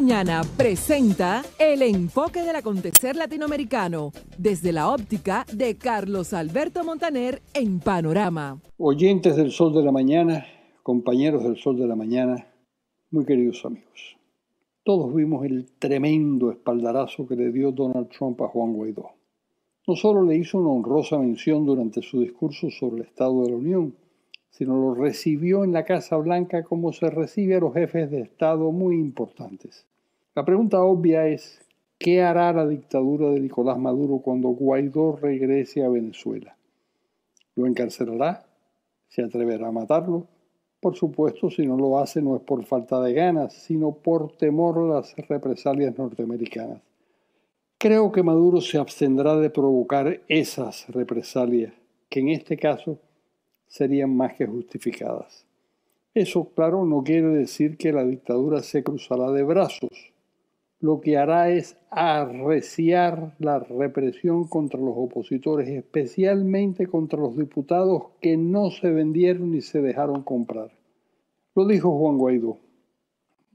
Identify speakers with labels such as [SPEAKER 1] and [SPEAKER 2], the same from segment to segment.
[SPEAKER 1] Mañana presenta el enfoque del acontecer latinoamericano desde la óptica de Carlos Alberto Montaner en Panorama.
[SPEAKER 2] Oyentes del Sol de la Mañana, compañeros del Sol de la Mañana, muy queridos amigos. Todos vimos el tremendo espaldarazo que le dio Donald Trump a Juan Guaidó. No solo le hizo una honrosa mención durante su discurso sobre el Estado de la Unión, sino lo recibió en la Casa Blanca como se recibe a los jefes de Estado muy importantes. La pregunta obvia es, ¿qué hará la dictadura de Nicolás Maduro cuando Guaidó regrese a Venezuela? ¿Lo encarcelará? ¿Se atreverá a matarlo? Por supuesto, si no lo hace no es por falta de ganas, sino por temor a las represalias norteamericanas. Creo que Maduro se abstendrá de provocar esas represalias, que en este caso serían más que justificadas. Eso, claro, no quiere decir que la dictadura se cruzará de brazos. Lo que hará es arreciar la represión contra los opositores, especialmente contra los diputados que no se vendieron ni se dejaron comprar. Lo dijo Juan Guaidó.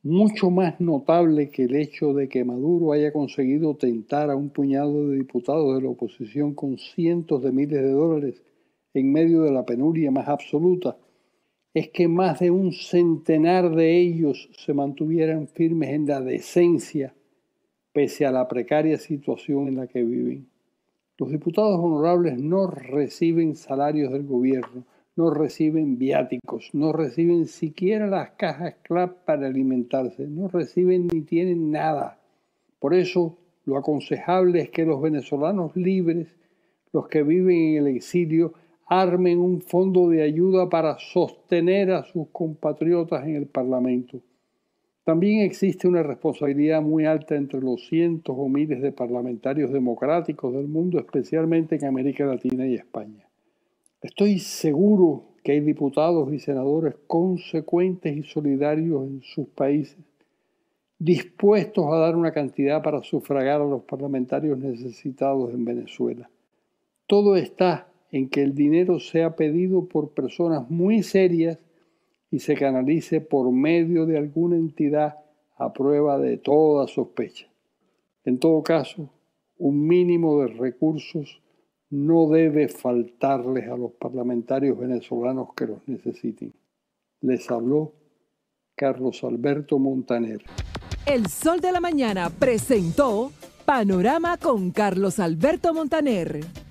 [SPEAKER 2] Mucho más notable que el hecho de que Maduro haya conseguido tentar a un puñado de diputados de la oposición con cientos de miles de dólares en medio de la penuria más absoluta, es que más de un centenar de ellos se mantuvieran firmes en la decencia, pese a la precaria situación en la que viven. Los diputados honorables no reciben salarios del gobierno, no reciben viáticos, no reciben siquiera las cajas CLAP para alimentarse, no reciben ni tienen nada. Por eso, lo aconsejable es que los venezolanos libres, los que viven en el exilio, armen un fondo de ayuda para sostener a sus compatriotas en el Parlamento. También existe una responsabilidad muy alta entre los cientos o miles de parlamentarios democráticos del mundo, especialmente en América Latina y España. Estoy seguro que hay diputados y senadores consecuentes y solidarios en sus países, dispuestos a dar una cantidad para sufragar a los parlamentarios necesitados en Venezuela. Todo está en que el dinero sea pedido por personas muy serias y se canalice por medio de alguna entidad a prueba de toda sospecha. En todo caso, un mínimo de recursos no debe faltarles a los parlamentarios venezolanos que los necesiten. Les habló Carlos Alberto Montaner.
[SPEAKER 1] El Sol de la Mañana presentó Panorama con Carlos Alberto Montaner.